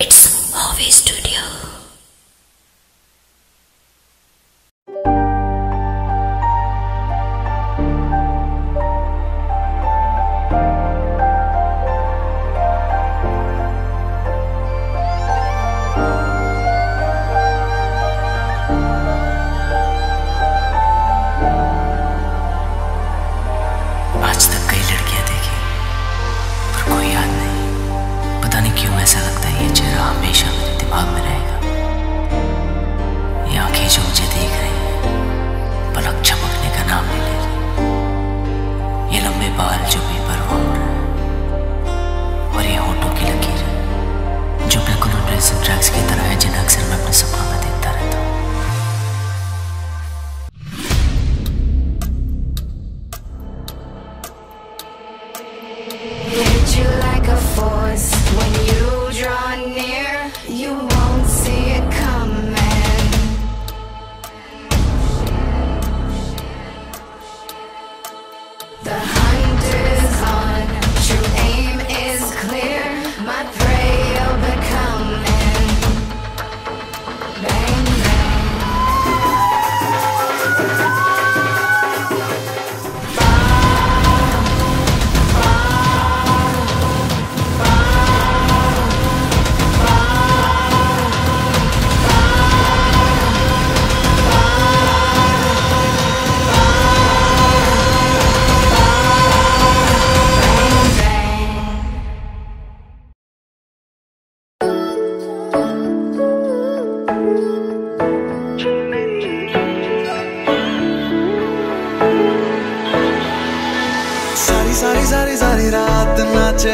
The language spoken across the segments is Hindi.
It's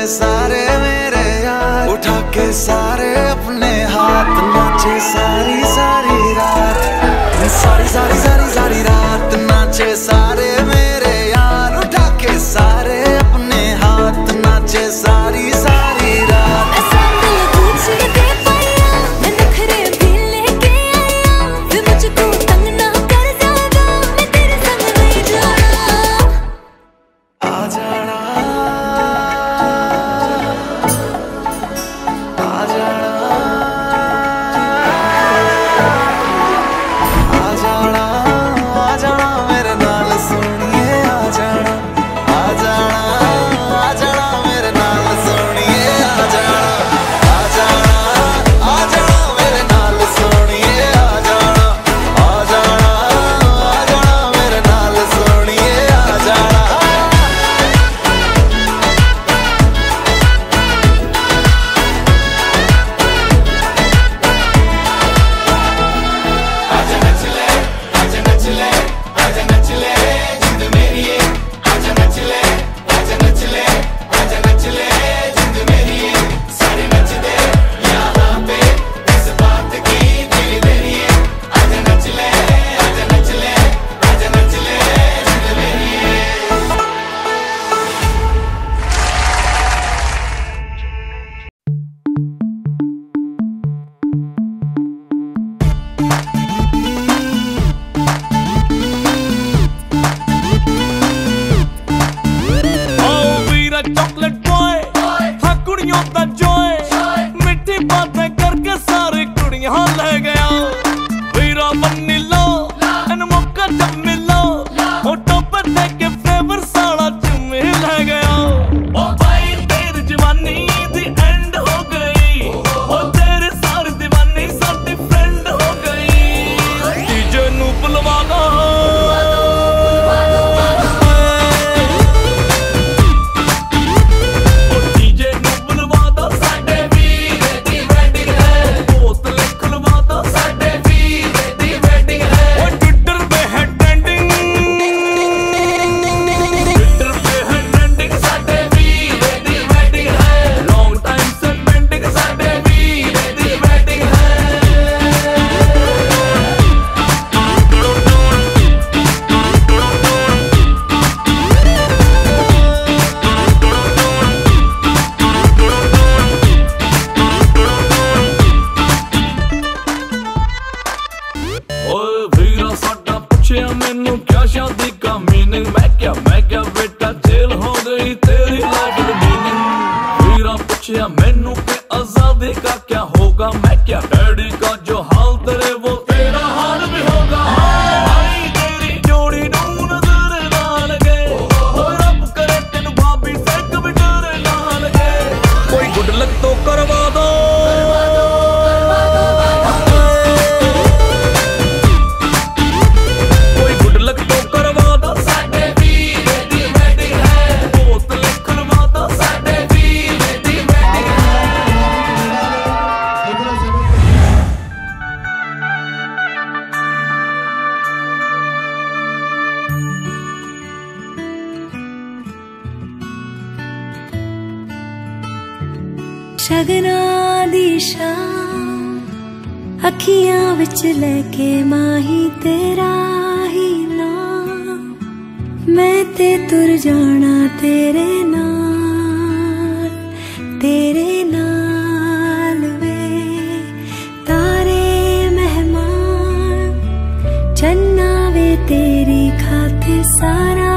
सारे मेरे यार। उठा के सारे अपने हाथ, नाचे सारी सारी रात। सारी सारी सारी सारी रात, नाचे सारे मेरे यार। उठा के सारे अपने हाथ, नाचे सारी सारी सोचिया मैनू के आज़ादी का क्या होगा? मैं क्या डैडी का जो शगना दिशा अखियाँ विच लेके माही तेरा ही ना मैं ते तुर जाना तेरे नाल तेरे नाल वे तारे मेहमान चन्ना वे तेरी खातिर सारा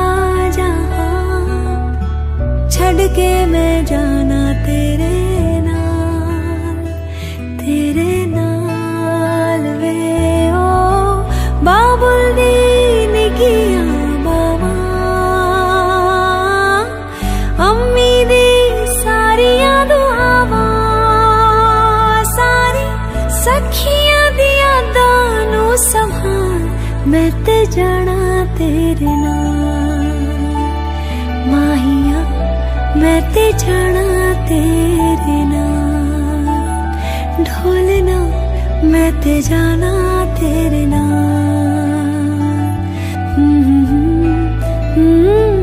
जहाँ छड़ के मैं जाना तेरे ਯਾਦਾਂ ਨੂੰ ਸੰਭਾਲ ਮੈਂ ਤੇ ਜਾਣਾ ਤੇਰੇ ਨਾਲ ਮਾਹੀਆ ਮੈਂ ਤੇ ਜਾਣਾ ਤੇਰੇ ਨਾਲ ਢੋਲਣਾ ਮੈਂ ਤੇ ਜਾਣਾ ਤੇਰੇ ਨਾਲ ਹਮ, ਹਮ, ਹਮ, ਹਮ।